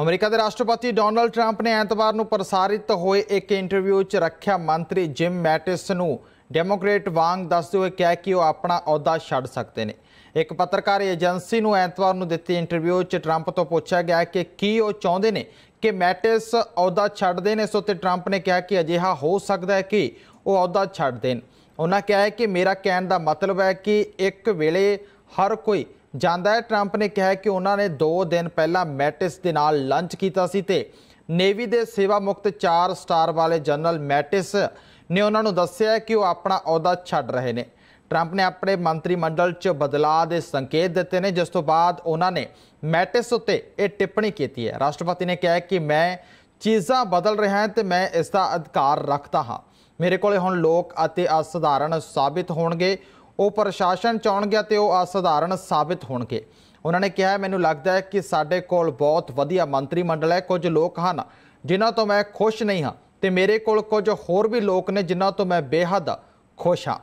America ਦੇ ਰਾਸ਼ਟਰਪਤੀ Donald Trump ਨੇ ਐਤਵਾਰ ਨੂੰ ਪ੍ਰਸਾਰਿਤ ਹੋਏ ਇੱਕ ਇੰਟਰਵਿਊ 'ਚ ਰੱਖਿਆ ਮੰਤਰੀ ਜਿਮ ਮੈਟਿਸ ਨੂੰ, ਡੈਮੋਕ੍ਰੇਟ ਵਾਂਗ ਦੱਸਦੇ ਹੋਏ ਕਿਹਾ ਕਿ ਉਹ ਆਪਣਾ ਅਹੁਦਾ ਛੱਡ ਸਕਦੇ ਨੇ। ਇੱਕ ਪੱਤਰਕਾਰ ਏਜੰਸੀ ਨੂੰ ਐਤਵਾਰ ਨੂੰ ਦਿੱਤੀ ਇੰਟਰਵਿਊ 'ਚ ਟਰੰਪ ਤੋਂ ਪੁੱਛਿਆ ਗਿਆ ਕਿ ਕੀ ਉਹ ਚਾਹੁੰਦੇ ਨੇ ਕਿ ਮੈਟਿਸ ਅਹੁਦਾ ਛੱਡ ਦੇਣ ਇਸ ਉੱਤੇ ਟਰੰਪ ਨੇ ਕਿਹਾ ਕਿ ਅਜਿਹਾ ਹੋ ਸਕਦਾ ਹੈ ਕਿ ਉਹ ਅਹੁਦਾ ਛੱਡ ਦੇਣ। ਉਹਨਾਂ ਕਿਹਾ ਹੈ ਕਿ ਮੇਰਾ ਕਹਿਣ ਦਾ ਮਤਲਬ ਹੈ ਕਿ ਇੱਕ ਵੇਲੇ ਹਰ ਕੋਈ ਜਾਂਦਾ ਹੈ ਟਰੰਪ ਨੇ ਕਿਹਾ ਕਿ ਉਹਨਾਂ ਨੇ 2 ਦਿਨ ਪਹਿਲਾਂ ਮੈਟਿਸ ਦੇ ਨਾਲ ਲੰਚ ਕੀਤਾ ਸੀ ਤੇ ਨੇਵੀ ਦੇ ਸੇਵਾ ਮੁਕਤ 4 ਸਟਾਰ ਵਾਲੇ ਜਨਰਲ ਮੈਟਿਸ ਨੇ ਉਹਨਾਂ ਨੂੰ ਦੱਸਿਆ ਕਿ ਉਹ ਆਪਣਾ ਅਹੁਦਾ ਛੱਡ ਰਹੇ ਨੇ। ਟਰੰਪ ਨੇ ਆਪਣੇ ਮੰਤਰੀ ਮੰਡਲ 'ਚ ਬਦਲਾਅ ਦੇ ਸੰਕੇਤ ਦਿੱਤੇ ਨੇ, ਜਿਸ ਤੋਂ ਬਾਅਦ ਉਹਨਾਂ ਨੇ ਮੈਟਿਸ ਉੱਤੇ ਇਹ ਟਿੱਪਣੀ ਕੀਤੀ ਹੈ। ਰਾਸ਼ਟਰਪਤੀ ਨੇ ਕਿਹਾ ਕਿ ਮੈਂ ਚੀਜ਼ਾਂ ਬਦਲ ਰਿਹਾ ਹਾਂ ਤੇ ਮੈਂ ਇਸ ਦਾ ਅਧਿਕਾਰ ਰੱਖਦਾ ਹਾਂ। ਮੇਰੇ ਕੋਲੇ ਹੁਣ ਲੋਕ ਅਤੇ ਅਸਧਾਰਨ ਸਾਬਿਤ ਹੋਣਗੇ। ਉਹ ਪ੍ਰਸ਼ਾਸਨ ਚਾਹਣਗੇ ਤੇ ਉਹ ਅਸਧਾਰਨ ਸਾਬਿਤ ਹੋਣਗੇ। ਉਹਨਾਂ ਨੇ ਕਿਹਾ, ਮੈਨੂੰ ਲੱਗਦਾ ਹੈ ਕਿ ਸਾਡੇ ਕੋਲ ਬਹੁਤ ਵਧੀਆ ਮੰਤਰੀ ਮੰਡਲ ਹੈ, ਕੁਝ ਲੋਕ ਹਨ ਜਿਨ੍ਹਾਂ ਤੋਂ ਮੈਂ ਖੁਸ਼ ਨਹੀਂ ਹਾਂ ਤੇ ਮੇਰੇ ਕੋਲ ਕੁਝ ਹੋਰ ਵੀ ਲੋਕ ਨੇ ਜਿਨ੍ਹਾਂ ਤੋਂ ਮੈਂ ਬੇਹੱਦ ਖੁਸ਼ ਹਾਂ।